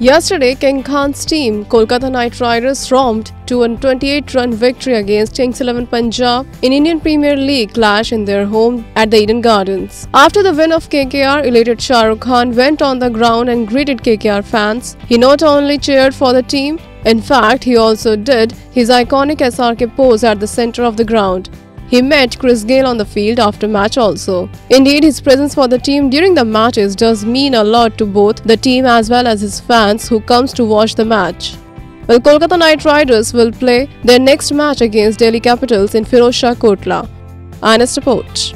Yesterday, King Khan's team, Kolkata Knight Riders, romped to a 28-run victory against Kings 11 Punjab in Indian Premier League clash in their home at the Eden Gardens. After the win of KKR, elated Shah Rukh Khan went on the ground and greeted KKR fans. He not only cheered for the team, in fact, he also did his iconic SRK pose at the center of the ground. He met Chris Gayle on the field after match also. Indeed, his presence for the team during the matches does mean a lot to both the team as well as his fans who comes to watch the match. Well, Kolkata Knight Riders will play their next match against Delhi Capitals in Firozshah Kotla. IANS report.